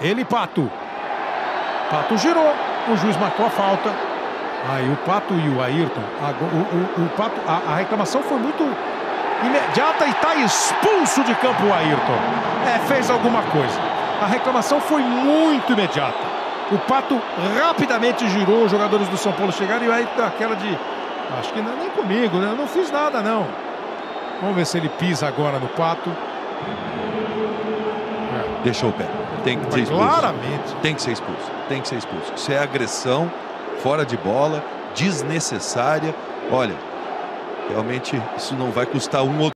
Ele, Pato. Pato girou. O juiz marcou a falta. Aí o Pato e o Ayrton. A, o, o, o, Pato, a, a, reclamação foi muito imediata e está expulso de campo o Ayrton. É, fez alguma coisa. A reclamação foi muito imediata. O Pato rapidamente girou, os jogadores do São Paulo chegaram e aí aquela de. Acho que não, nem comigo, né? Eu não fiz nada, não. Vamos ver se ele pisa agora no Pato. É. Deixou o pé. Tem que ser expulso. Claramente. Tem que ser expulso. Tem que ser expulso. Isso é agressão, fora de bola, desnecessária. Olha, realmente isso não vai custar um ou